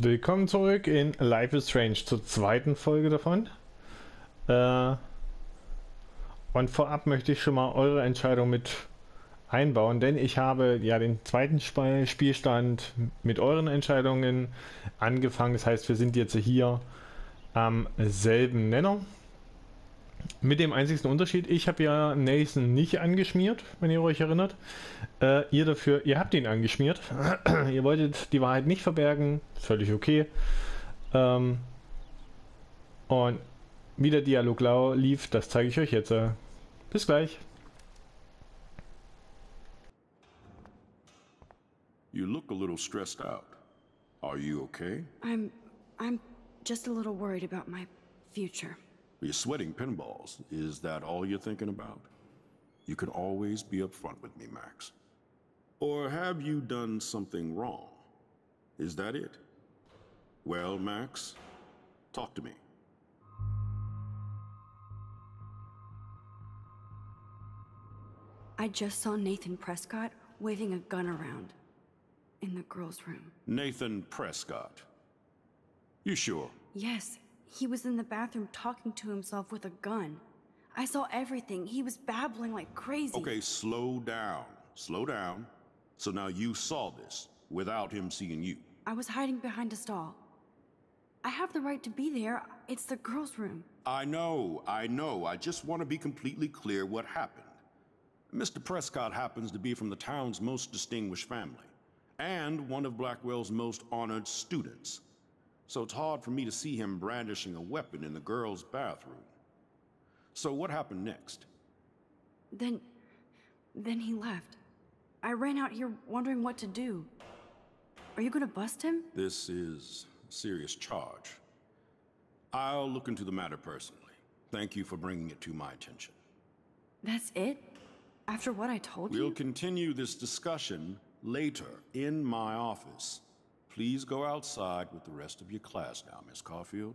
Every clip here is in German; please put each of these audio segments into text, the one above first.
Willkommen zurück in Life is Strange zur zweiten Folge davon. Äh, und vorab möchte ich schon mal eure Entscheidung mit einbauen, denn ich habe ja den zweiten Sp Spielstand mit euren Entscheidungen angefangen. Das heißt, wir sind jetzt hier am selben Nenner. Mit dem einzigsten Unterschied, ich habe ja Nathan nicht angeschmiert, wenn ihr euch erinnert. Äh, ihr dafür, ihr habt ihn angeschmiert. ihr wolltet die Wahrheit nicht verbergen, völlig okay. Ähm, und wie der Dialog lief, das zeige ich euch jetzt. Äh, bis gleich. You look a little stressed out. Are you okay? I'm... I'm just a little worried about my future. You're sweating pinballs. Is that all you're thinking about? You can always be upfront with me, Max. Or have you done something wrong? Is that it? Well, Max, talk to me. I just saw Nathan Prescott waving a gun around in the girls' room. Nathan Prescott. You sure? Yes, he was in the bathroom talking to himself with a gun. I saw everything. He was babbling like crazy. Okay, slow down. Slow down. So now you saw this without him seeing you. I was hiding behind a stall. I have the right to be there. It's the girls' room. I know, I know. I just want to be completely clear what happened. Mr. Prescott happens to be from the town's most distinguished family, and one of Blackwell's most honored students so it's hard for me to see him brandishing a weapon in the girls' bathroom. So what happened next? Then... then he left. I ran out here wondering what to do. Are you gonna bust him? This is a serious charge. I'll look into the matter personally. Thank you for bringing it to my attention. That's it? After what I told we'll you? We'll continue this discussion later in my office. Please go outside with the rest of your class now, Miss Caulfield.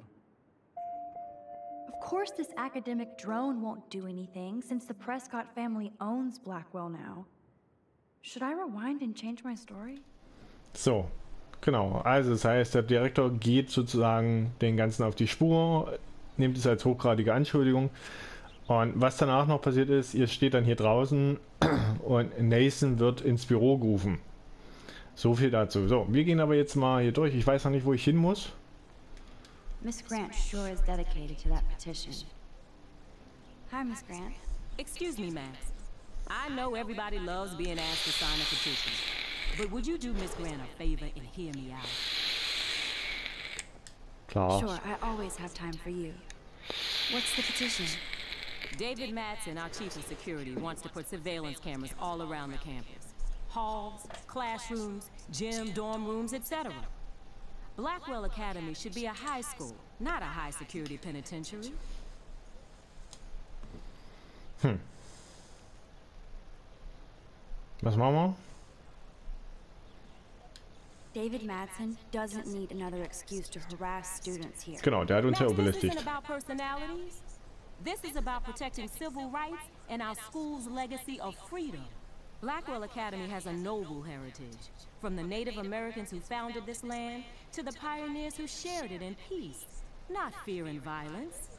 Of course this academic drone won't do anything, since the Prescott family owns Blackwell now. Should I rewind and change my story? So, genau. Also das heißt, der Direktor geht sozusagen den Ganzen auf die Spur, nimmt es als hochgradige Anschuldigung. Und was danach noch passiert ist, ihr steht dann hier draußen und Nathan wird ins Büro gerufen. So viel dazu. So, wir gehen aber jetzt mal hier durch. Ich weiß noch nicht, wo ich hin muss. Miss Grant sure is dedicated to that petition. Hi, Miss Grant. Excuse me, Max. I know everybody loves being asked to sign a petition. But would you do Miss Grant a favor and hear me out? Klar. Sure, I always have time for you. What's the petition? David Matson, our chief of security, wants to put surveillance cameras all around the campus halls, classrooms, gym, dorm rooms, etc. Blackwell Academy should be a high school, not a high-security penitentiary. Hmm. Was machen wir? David Madsen doesn't need another excuse to harass students here. Genau, der hat uns ja This isn't about personalities. This is about protecting civil rights and our school's legacy of freedom. Blackwell Academy has a noble heritage, from the Native Americans who founded this land to the pioneers who shared it in peace, not fear and violence.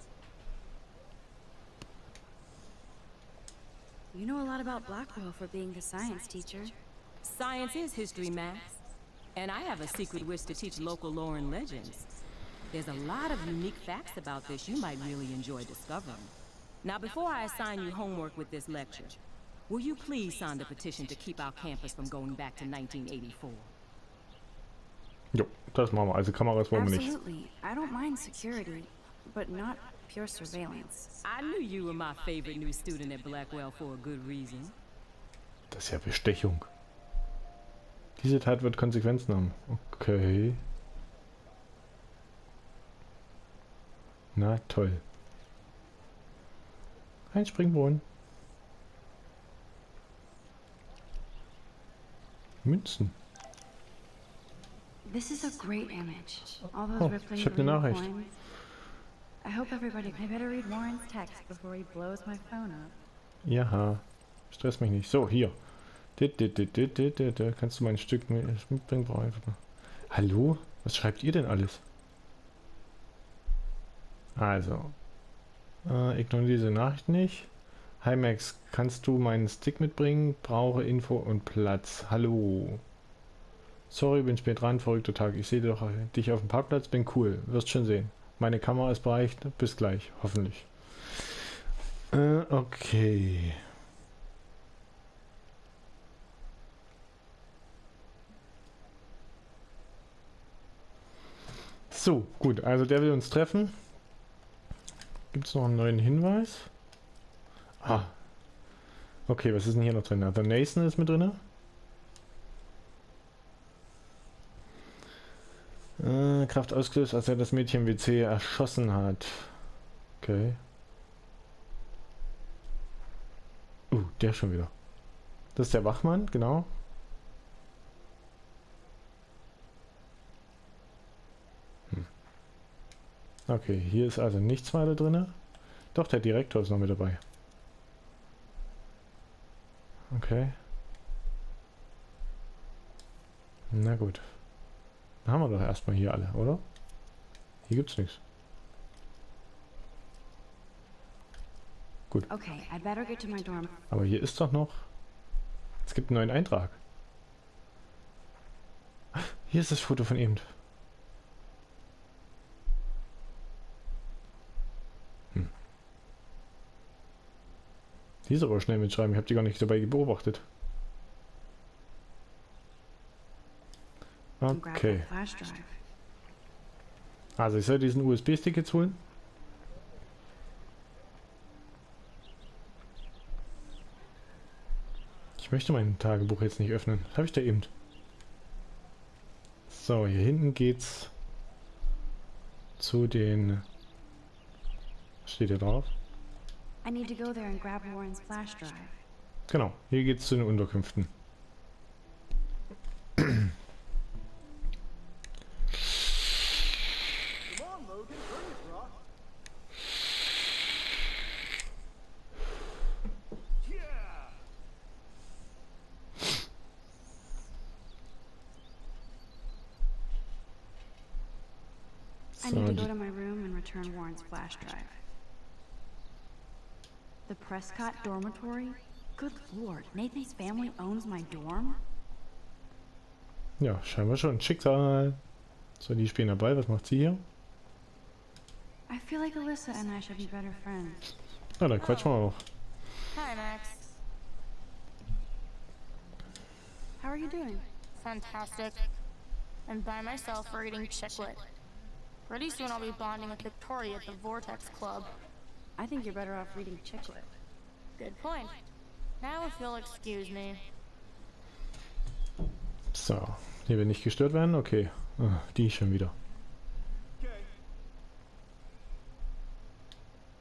You know a lot about Blackwell for being the science teacher. Science is history, Max. And I have a secret wish to teach local lore and legends. There's a lot of unique facts about this you might really enjoy discovering. Now, before I assign you homework with this lecture, Will you please sign the petition to keep our campus from going back to 1984? Jo, das machen wir. Also Kameras wollen wir nicht. Absolutely. I don't mind security, but not pure surveillance. I knew you were my favorite new student at Blackwell for a good reason. Das ist ja Bestechung. Diese Tat wird Konsequenzen haben. Okay. Na toll. Ein Springbrunnen. Münzen. This is a great image. All those oh, ich habe eine Nachricht. I hope everybody I better read Warren's text before he blows my phone up. Ja, stress mich nicht. So, hier. Kannst du mein Stück mitbringen? Brauche einfach mal. Hallo? Was schreibt ihr denn alles? Also. Äh, ignoriere diese Nachricht nicht. Hi Max, kannst du meinen Stick mitbringen? Brauche Info und Platz. Hallo. Sorry, bin spät dran, verrückter Tag. Ich sehe doch dich auf dem Parkplatz, bin cool. Wirst schon sehen. Meine Kamera ist bereit. Bis gleich, hoffentlich. Äh, okay. So, gut. Also der will uns treffen. Gibt es noch einen neuen Hinweis? Ah. Okay, was ist denn hier noch drin? Also Nathan ist mit drin. Äh, Kraft ausgelöst, als er das Mädchen WC erschossen hat. Okay. Uh, der schon wieder. Das ist der Wachmann, genau. Hm. Okay, hier ist also nichts weiter drin. Doch, der Direktor ist noch mit dabei. Okay. Na gut. Dann haben wir doch erstmal hier alle, oder? Hier gibt's nichts. Gut. Okay, I'd better get to my dorm. Aber hier ist doch noch... Es gibt einen neuen Eintrag. Hier ist das Foto von eben. Die ist aber schnell mitschreiben. Ich habe die gar nicht dabei beobachtet. Okay. Also ich soll diesen USB-Stick jetzt holen. Ich möchte mein Tagebuch jetzt nicht öffnen. Das habe ich da eben. So, hier hinten geht's zu den... Was steht hier drauf? I need to go there and grab Warren's flash drive. Genau, hier geht's zu den Unterkünften. Prescott dormitory? Good lord, Nathan's family owns my dorm? Ja, scheinbar schon. Schicksal. So, die spielen dabei. Was macht sie hier? I feel like Alyssa and I should be better friends. Na, dann quatschen wir oh. auch. Hi, Max. How are you doing? Fantastic. I'm by myself reading Chicklet. Pretty soon I'll be bonding with Victoria at the Vortex Club. I think you're better off reading Chicklet. Good point. Now if you'll excuse me. So, hier will nicht gestört werden? Okay. Ah, die schon wieder.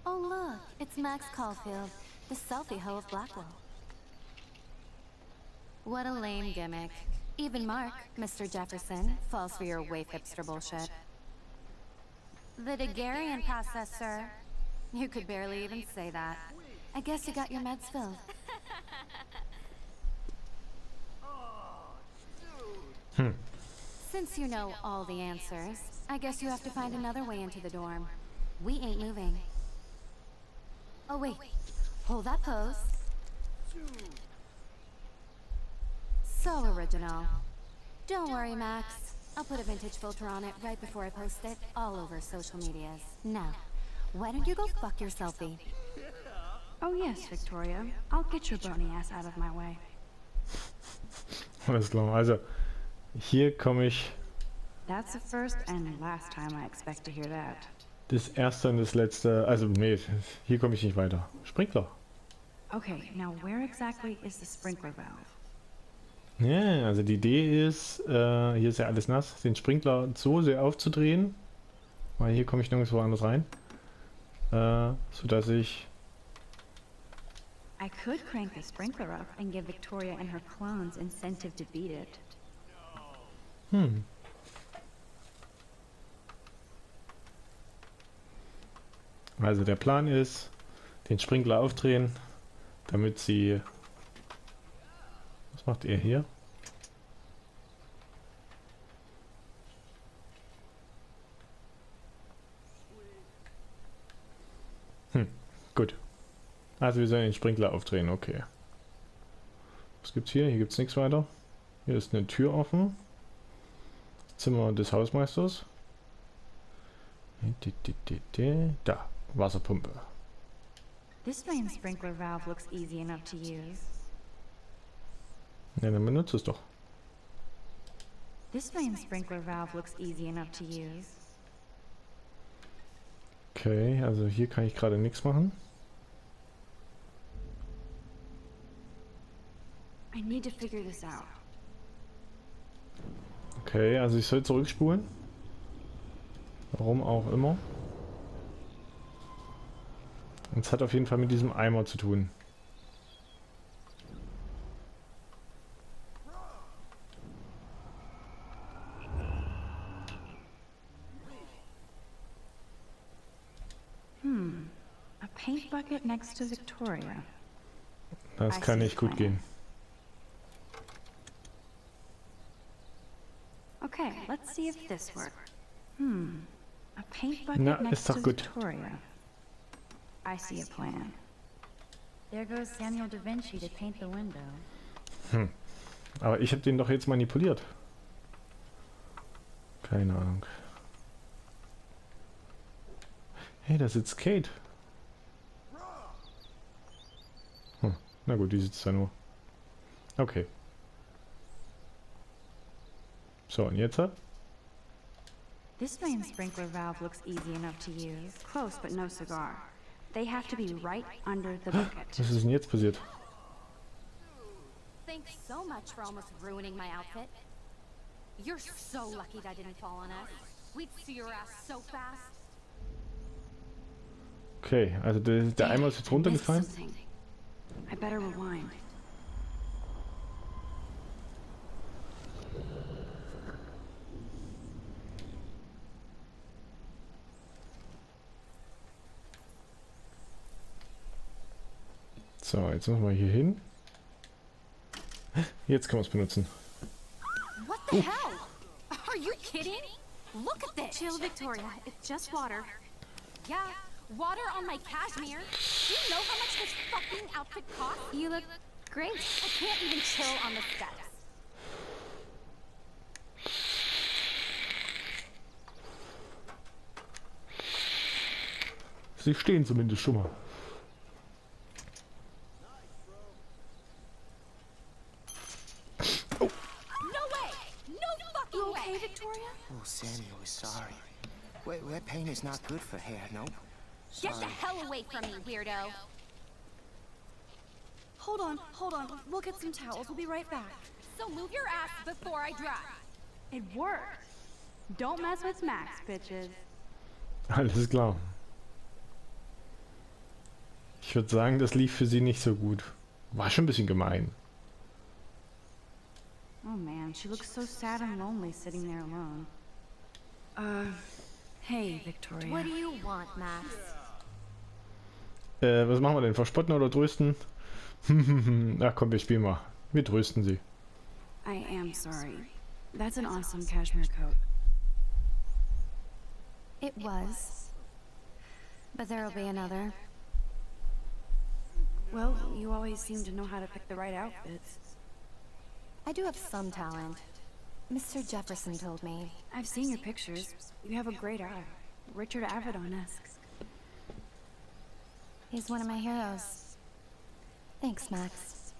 Oh look, it's Max Caulfield, the selfie hoe of Blackwell. What a lame gimmick. Even Mark, Mr. Jefferson, falls for your waif hipster bullshit. The Daguerrean process, sir. You could barely even say that. I guess you got your meds filled. Hmm. Since you know all the answers, I guess you have to find another way into the dorm. We ain't moving. Oh wait, hold that pose. So original. Don't worry, Max. I'll put a vintage filter on it right before I post it all over social medias. Now, why don't you go fuck your selfie? Oh yes, Victoria. I'll get your bony ass out of my way. Alles klar. Also, hier komme ich... That's the first and last time I expect to hear that. Das erste und das letzte... Also, nee, hier komme ich nicht weiter. Sprinkler. Okay, now where exactly is the sprinkler valve? Ja, also die Idee ist, äh, hier ist ja alles nass, den Sprinkler so sehr aufzudrehen, weil hier komme ich nirgendwo anders rein, äh, sodass ich... I could crank the sprinkler up and give Victoria and her clones incentive to beat it. Hm. Also der Plan ist, den Sprinkler aufdrehen, damit sie Was macht ihr hier? Also wir sollen den Sprinkler aufdrehen, okay. Was gibt's hier? Hier gibt's nichts weiter. Hier ist eine Tür offen. Zimmer des Hausmeisters. Da, Wasserpumpe. This main sprinkler valve looks easy enough to use. Ja, dann benutze es doch. This main sprinkler valve looks easy enough to use. Okay, also hier kann ich gerade nichts machen. I need to figure this out. Okay, also ich soll zurückspulen. Warum auch immer. Und es hat auf jeden Fall mit diesem Eimer zu tun. Hmm. A paint bucket next to Victoria. Das kann nicht gut gehen. Okay, let's see if this works. Hmm. A paint bucket Na, next ist doch to gut. Victoria. I see a plan. There goes Samuel da Vinci to paint the window. Aber ich habe den doch jetzt manipuliert. Keine Ahnung. Hey, da sitzt Kate. Hm. Na gut, die sitzt da nur. Okay. So, und jetzt? Hat- This main sprinkler valve looks easy enough to use. Close, but no cigar. They have to be right under the bucket. Was ist denn jetzt passiert? Thanks so much for almost ruining my outfit. You're so lucky that didn't fall on us. We'd see your ass so fast. Okay, also der, der Eimer ist jetzt I runtergefallen. I better rewind. So, jetzt müssen wir hier hin. Jetzt können wir es benutzen. What the hell? Are you kidding? Look at this. Chill, Victoria. It's just water. Yeah, water on my cashmere. Do you know how much this fucking outfit costs? You look great. I can't even chill on the steps. Sie stehen zumindest schon mal. No way! No fucking You okay, way! Victoria? Oh, Samuel is sorry. Wet, wet paint is not good for hair, no? Get the Sorry. hell away from me, weirdo. Hold on, hold on. We'll get some towels. We'll be right back. So move your ass before I dry. It works. Don't mess with Max, bitches. Alles klar. Ich würde sagen, das lief für sie nicht so gut. War schon ein bisschen gemein. Oh man, she looks so sad and lonely sitting there alone. Uh, hey, Victoria. What do you want, Max? Äh, was machen wir denn? Verspotten oder trösten? Ach komm, wir spielen mal. Wir trösten sie. I am sorry. That's an awesome cashmere coat. It was. But there'll be another. Well, you always seem to know how to pick the right outfits. I do have some talent. Mr. Jefferson told me. I've seen your pictures. You have a great eye. Richard Avedon-esque. He's one of my heroes. Thanks, Max.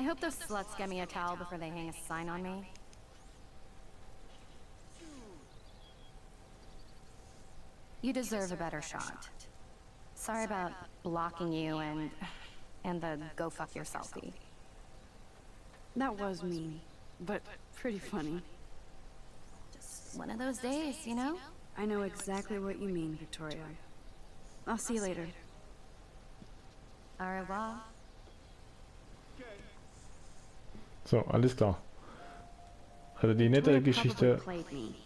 I hope those sluts get me a towel before they hang a sign on me. You deserve a better shot. Sorry about blocking you and and the go fuck yourselfie. That was mean, but pretty funny. Just one of those days, you know? I know exactly what you mean, Victoria. I'll see you later. Au revoir. So, alles klar. Also die nette Victoria Geschichte. probably played me.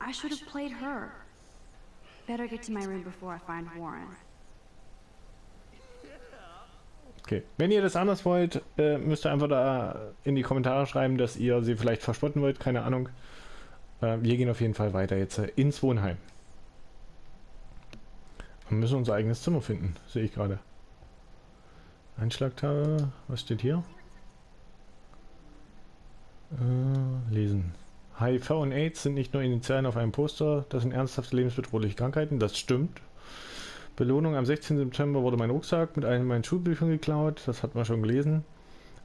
I should have played her. Better get to my room before I find Warren. Okay. Wenn ihr das anders wollt, äh, müsst ihr einfach da in die Kommentare schreiben, dass ihr sie vielleicht verspotten wollt. Keine Ahnung. Äh, wir gehen auf jeden Fall weiter jetzt äh, ins Wohnheim. Wir müssen unser eigenes Zimmer finden, sehe ich gerade. Einschlagtage, was steht hier? Äh, lesen. HIV und AIDS sind nicht nur Initialen auf einem Poster, das sind ernsthafte lebensbedrohliche Krankheiten, das stimmt. Belohnung am 16. September wurde mein Rucksack mit einem meinen Schulbüchern geklaut, das hat man schon gelesen.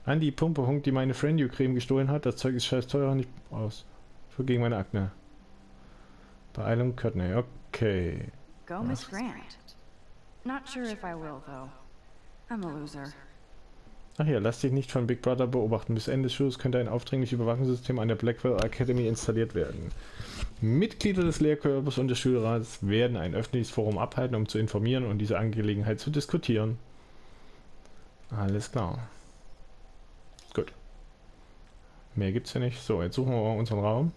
Andi Pumperhunk, die meine Friend You Creme gestohlen hat, das Zeug ist scheiß teuer, nicht aus. Für gegen meine Akne. Beeilung Courtney, okay. Go, Miss Grant. Not sure if I will, though. I'm a loser. Ach ja, lass dich nicht von Big Brother beobachten. Bis Ende des Schuls könnte ein aufdringliches Überwachungssystem an der Blackwell Academy installiert werden. Mitglieder des Lehrkörpers und des Schulrats werden ein öffentliches Forum abhalten, um zu informieren und diese Angelegenheit zu diskutieren. Alles klar. Gut. Mehr gibt's ja nicht. So, jetzt suchen wir unseren Raum.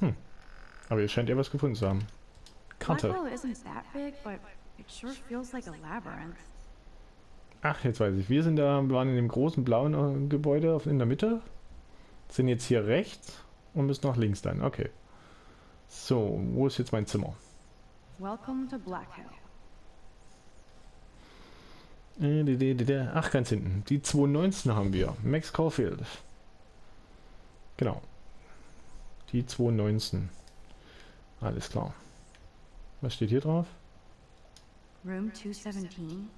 Long. Aber ihr scheint ja was gefunden zu haben. Karte. Ach, jetzt weiß ich. Wir sind da, waren in dem großen blauen äh, Gebäude in der Mitte. Sind jetzt hier rechts und müssen nach links dann. Okay. So, wo ist jetzt mein Zimmer? Welcome to Black Hill. Äh, Ach, ganz hinten. Die 219 haben wir. Max Caulfield. Genau. Die 219. Alles klar. Was steht hier drauf? Room 217?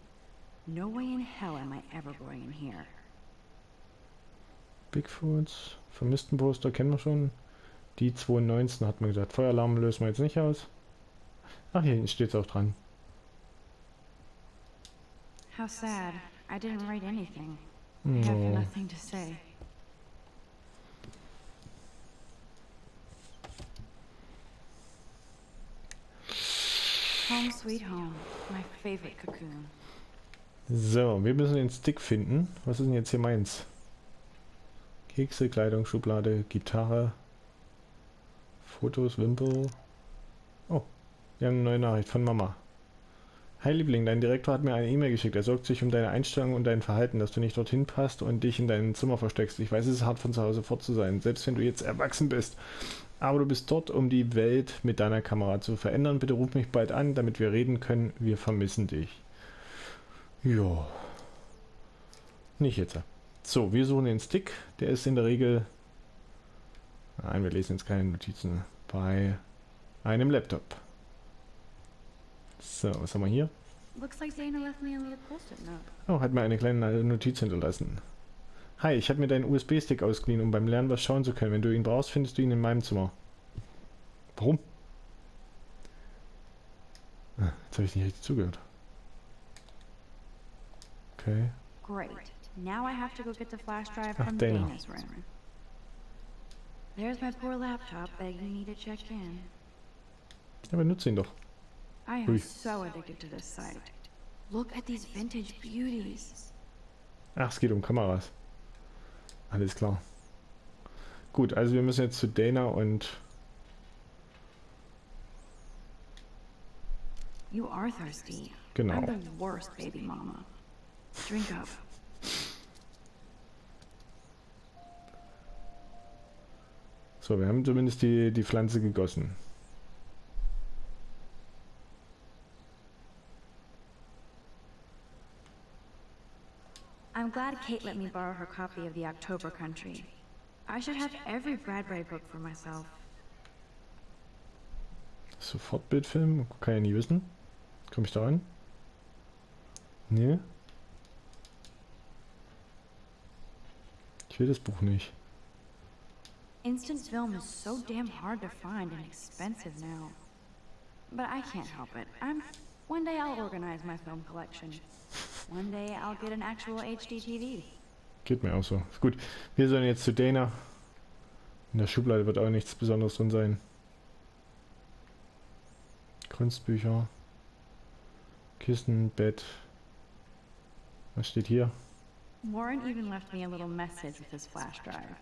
No way in hell am I ever going in here. Bigfoots. Vermisstenposter kennen wir schon. Die 219 hat man gesagt. Feueralarm lösen wir jetzt nicht aus. Ach, hier steht es auch dran. How sad. I didn't write anything. I have nothing to say. Home sweet home. My favorite cocoon. So, wir müssen den Stick finden. Was ist denn jetzt hier meins? Kekse, Kleidung, Schublade, Gitarre, Fotos, Wimpel. Oh, wir haben eine neue Nachricht von Mama. Hi Liebling, dein Direktor hat mir eine E-Mail geschickt. Er sorgt sich um deine Einstellung und dein Verhalten, dass du nicht dorthin passt und dich in deinem Zimmer versteckst. Ich weiß, es ist hart von zu Hause fort zu sein, selbst wenn du jetzt erwachsen bist. Aber du bist dort, um die Welt mit deiner Kamera zu verändern. Bitte ruf mich bald an, damit wir reden können. Wir vermissen dich. Ja. Nicht jetzt. So, wir suchen den Stick. Der ist in der Regel. Nein, wir lesen jetzt keine Notizen. Bei einem Laptop. So, was haben wir hier? Oh, hat mir eine kleine Notiz hinterlassen. Hi, ich habe mir deinen USB-Stick ausgeliehen, um beim Lernen was schauen zu können. Wenn du ihn brauchst, findest du ihn in meinem Zimmer. Warum? Ah, Jetzt habe ich nicht richtig zugehört. Okay. Great. Now I have to go get the flash drive Ach, from Dana. Dana's room. There's my poor laptop begging me to check in. Ja, benutze ihn doch. I Ui. am so addicted to this site. Look at these vintage beauties. Ach, es geht um Kameras. Alles klar. Gut, also wir müssen jetzt zu Dana und You are thirsty. genau. I'm the worst baby mama. Drink up. So, wir haben zumindest die, die Pflanze gegossen. Glad Kate let me borrow her copy of the October Country. I should have every Bradbury book for myself. Sofort Bildfilm, kann ja nie wissen. Komme ich da ran? Nee. Ich will das Buch nicht. Instant film is so damn hard to find and expensive now. But I can't help it. I'm. One day I'll organize my film collection. One day I'll get an actual HD TV. Geht mir auch so. Ist gut. Wir sollen jetzt zu Dana. In der Schublade wird auch nichts Besonderes drin sein. Kunstbücher. Kissen, Bett. Was steht hier? Warren even left me a little message with his flash drive.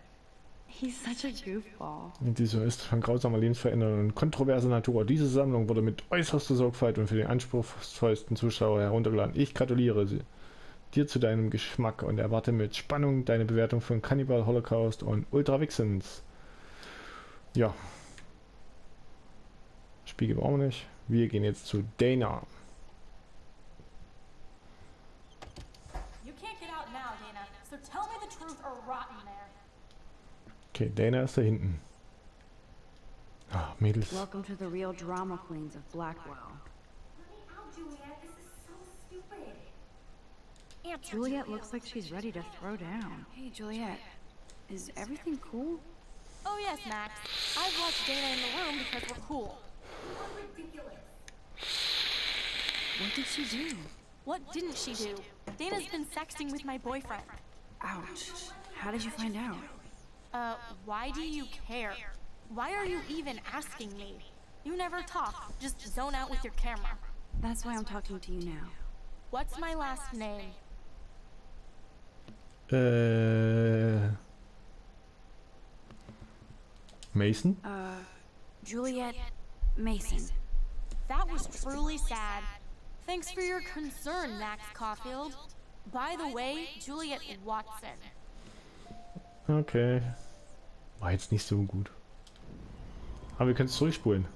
He's such a goofball. Diese ist von grausamer Lebensveränderung und kontroverser Natur. Diese Sammlung wurde mit äußerster Sorgfalt und für den anspruchsvollsten Zuschauer heruntergeladen. Ich gratuliere sie. dir zu deinem Geschmack und erwarte mit Spannung deine Bewertung von Cannibal Holocaust und Ultra Vixens. Ja, Spiegel brauchen wir nicht. Wir gehen jetzt zu Dana. You can't get out now, Dana. So tell me the truth or rot in there. Okay, Dana ist da hinten. Ah, Mädels. Welcome to the real drama queens of Blackwell. Juliet looks like she's ready to throw down. Hey, Juliet. Is everything cool? Oh yes, Max. I've locked Dana in the room because we're cool. What did she do? What didn't she do? Dana's been sexting with my boyfriend. Ouch. How did you find out? Uh, why do you care? Why are you even asking me? You never talk, just zone out with your camera. That's why I'm talking to you now. What's my last name? Äh. Mason? Uh, Juliet Mason. That was truly sad. Thanks for your concern, Max Caulfield. By the way, Juliet Watson. Okay. War jetzt nicht so gut. Aber wir können es zurückspulen.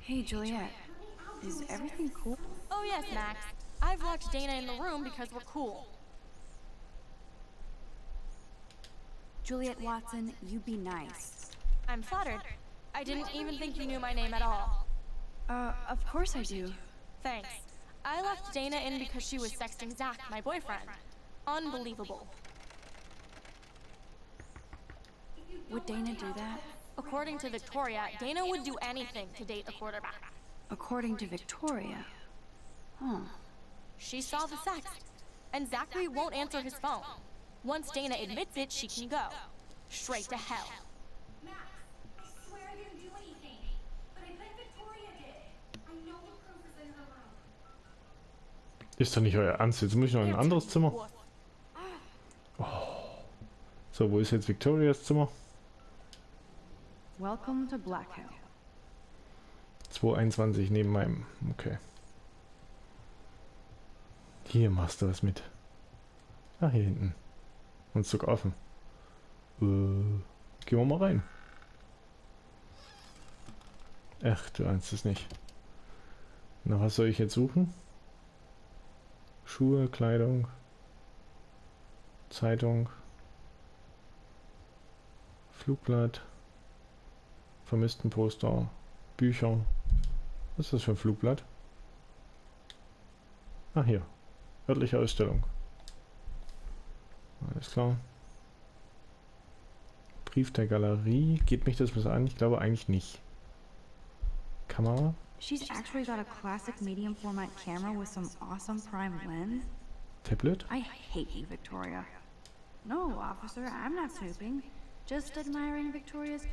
Hey, Juliet. Is everything cool? Oh yes, Max. I've locked Dana in the room because we're cool. Juliet Watson, you be nice. I'm flattered. I didn't even think you knew my name at all. Uh, of course I do. Thanks. I locked Dana in because she was sexting Zach, my boyfriend. Unbelievable. Would Dana do that? According to Victoria, Dana would do anything to date a quarterback. According to Victoria. Huh. She saw the sext, and Zachary won't answer his phone. Once Dana admits it, she can go. Straight to hell. Ist doch nicht euer Ernst. Jetzt muss ich noch in ein anderes Zimmer. So, wo ist jetzt Victorias Zimmer? Welcome to Black Hill. 221 neben meinem. Okay. Hier machst du was mit. Ah, hier hinten. Und sogar offen. Äh, gehen wir mal rein. Ach, du ahnst es nicht. Na, was soll ich jetzt suchen? Schuhe, Kleidung, Zeitung, Flugblatt, Vermisstenposter, Bücher. Was ist das für ein Flugblatt? Ah, hier. Örtliche Ausstellung. Alles klar. Brief der Galerie. Geht mich das was an? Ich glaube eigentlich nicht. Kamera? She's actually got a classic medium format camera with some awesome prime lens. Tablet? I hate you, Victoria. No, officer, I'm not snooping. Just admiring Victoria's.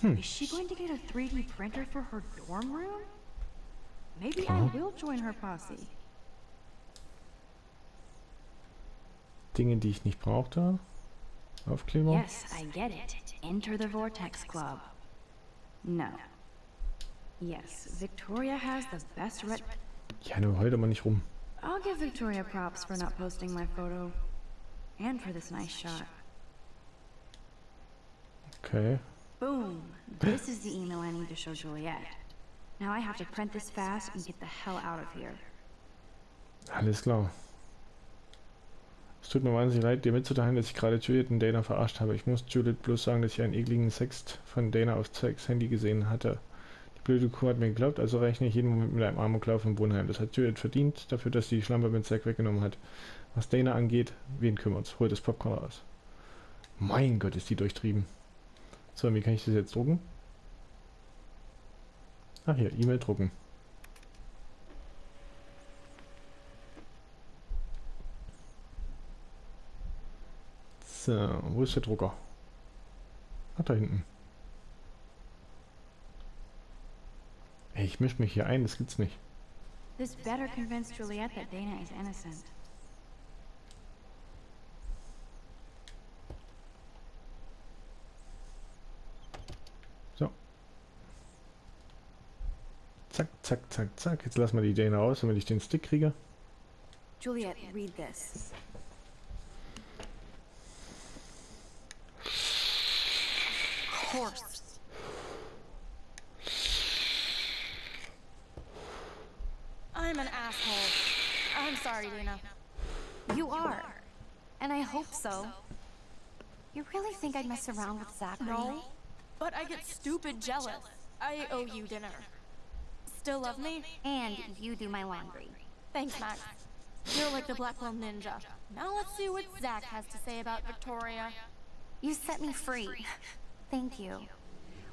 Hmm. Is she going to get a 3D printer for her dorm room? Maybe I will join her posse. Dinge, die ich nicht brauchte. Aufkleber? Yes, I get it. Enter the Vortex Club. No. Yes, Victoria has the best red. Ja, nur heute mal nicht rum. I'll give Victoria props for not posting my photo. And for this nice shot. Okay. Boom! This is the email I need to show Juliet. Now I have to print this fast and get the hell out of here. Alles klar. Es tut mir wahnsinnig leid, dir mitzuteilen, dass ich gerade Juliet und Dana verarscht habe. Ich muss Juliet bloß sagen, dass ich einen ekligen Sext von Dana auf Zacks Handy gesehen hatte. Blöde Kuh hat mir geglaubt, also rechne ich jeden Moment mit einem Amoklauf im Wohnheim. Das hat Juliet verdient, dafür, dass sie die Schlampe mit Zack weggenommen hat. Was Dana angeht, wen kümmert's? Holt das Popcorn raus. Mein Gott, ist die durchtrieben. So, wie kann ich das jetzt drucken? Ach hier, E-Mail drucken. So, wo ist der Drucker? Ach, da hinten. Ich misch mich hier ein, das gibt's nicht. This better convince Juliet that Dana is innocent. So. Zack, zack, zack, zack. Jetzt lassen wir die Dana raus, damit ich den Stick kriege. Juliet, read this. course. I'm an asshole. I'm sorry, Dana. You are. And I hope so. You really think I'd mess around with Zachary? No, but I get stupid jealous. I owe you dinner. Still love me? And you do my laundry. Thanks, Max. You're like the Blackwell Ninja. Now let's see what Zach has to say about Victoria. You set me free. Thank you.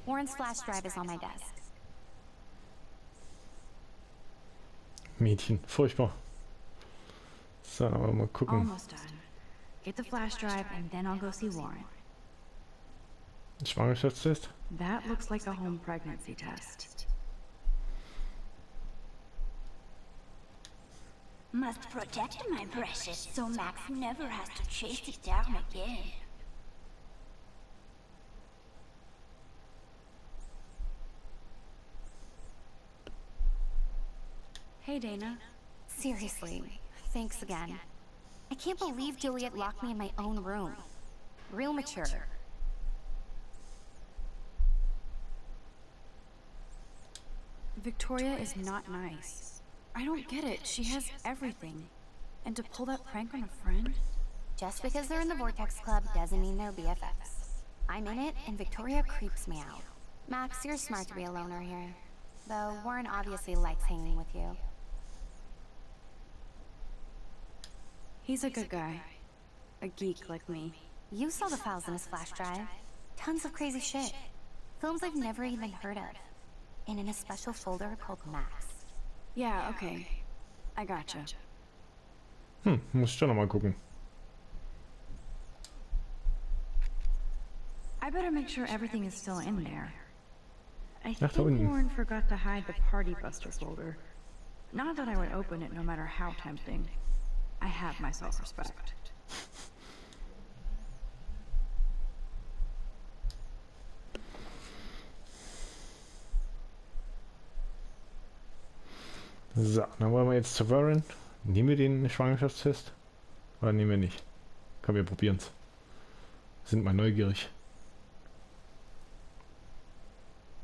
Warren's flash drive is on my desk. Mädchen, furchtbar. So, aber mal gucken. Almost done. Get the flash drive and then I'll go see Warren. Schwangerschaftstest? That looks like a home pregnancy test. Must protect my precious so Max never has to chase it down again. Hey, Dana. Seriously, thanks again. I can't believe Juliet locked me in my own room. Real mature. Victoria is not nice. I don't get it. She has everything. And to pull that prank on a friend? Just because they're in the Vortex Club doesn't mean they're BFFs. I'm in it, and Victoria creeps me out. Max, you're smart to be a loner here. Though Warren obviously likes hanging with you. He's a good guy. A geek like me. You saw the files in his flash drive. Tons of crazy shit. Films I've never even heard of. And in a special folder called Max. Yeah, okay. I gotcha. Hm, muss ich doch noch mal gucken. I better make sure everything is still in there. I Ach, da think. Warren forgot to hide the Party Buster folder. Not that I would open it no matter how tempting. I have my self-respect. So, dann wollen wir jetzt zu Warren. Nehmen wir den Schwangerschaftstest? Oder nehmen wir nicht? Komm, wir probieren's. Sind mal neugierig.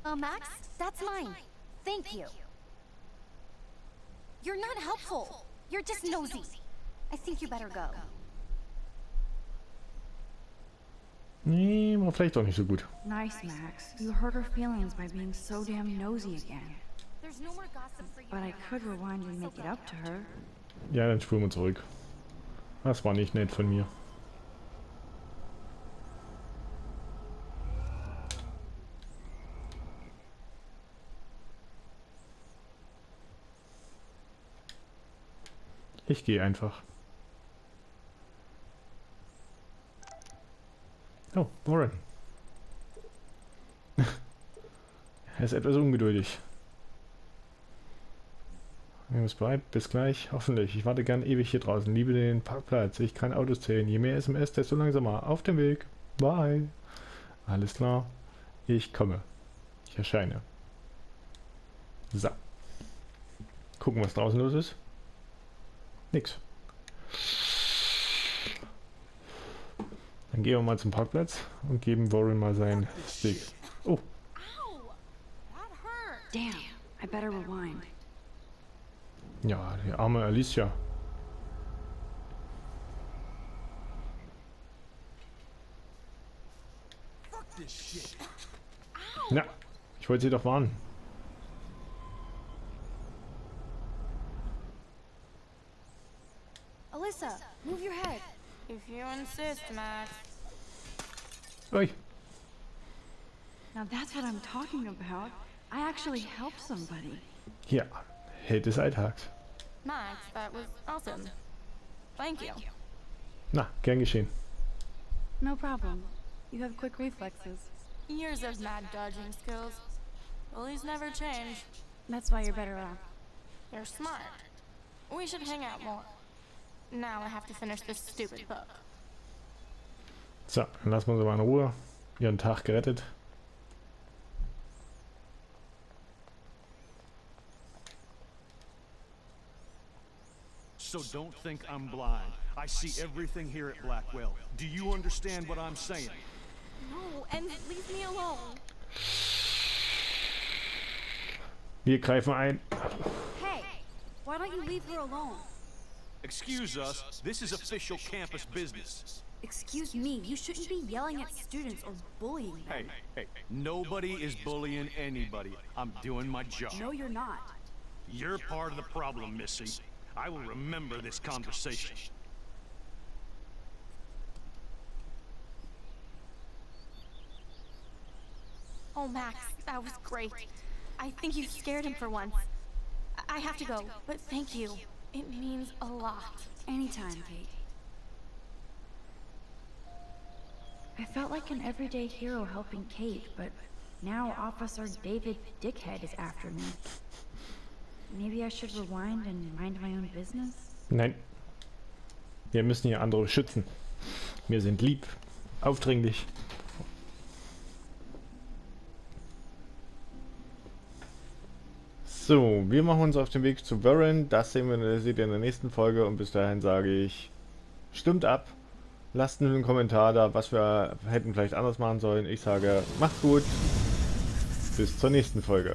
Oh, Max, that's mine. Thank you. You're not helpful. You're just nosy. I think you better go. Nee, war vielleicht doch nicht so gut. Nice, Max. You hurt her feelings by being so damn nosy again. There's no more gossip for you. But I could rewind and make it up to her. Ja, dann spulen wir zurück. Das war nicht nett von mir. Ich gehe einfach. Oh, Warren. er ist etwas ungeduldig. Es bleibt. Bis gleich. Hoffentlich. Ich warte gern ewig hier draußen. Liebe den Parkplatz. Ich kann Autos zählen. Je mehr SMS, desto langsamer. Auf dem Weg. Bye. Alles klar. Ich komme. Ich erscheine. So. Gucken, was draußen los ist. Nix. Dann gehen wir mal zum Parkplatz und geben Warren mal seinen Stick. Oh, Ow! That hurt! Damn, I better rewind. ja, die arme Alicia. Na, ich wollte sie doch warnen. Alyssa, move your head. If you insist, Max. Ui, Now that's what I'm talking about. I actually helped somebody. hier, Held des Alltags. Max, that was awesome. Thank you. Na, gern geschehen. No problem. You have quick reflexes. Years of mad dodging skills. Bullies never change. That's why you're better off. You're smart. We should hang out more. Now I have to finish this stupid book. So, dann lassen wir sie mal in Ruhe. Ihren Tag gerettet. So don't think I'm blind. I see everything here at Blackwell. Do you understand what I'm saying? No, and leave me alone. Wir greifen ein. Hey, why don't you leave her alone? Excuse us, this is official campus business. Excuse me, you shouldn't be yelling at students or bullying them. Hey, hey, nobody is bullying anybody. I'm doing my job. No, you're not. You're part of the problem, Missy. I will remember this conversation. Oh, Max, that was great. I think you scared him for once. I I have to go, but thank you. It means a lot. Anytime, Kate. I felt like an everyday hero helping Kate, but now Officer David Dickhead is after me. Maybe I should rewind and mind my own business? Nein. Wir müssen hier andere schützen. Wir sind lieb, aufdringlich. So, wir machen uns auf den Weg zu Warren. Das sehen wir, seht ihr in der nächsten Folge. Und bis dahin sage ich, stimmt ab. Lasst einen Kommentar da, was wir hätten vielleicht anders machen sollen. Ich sage, macht's gut. Bis zur nächsten Folge.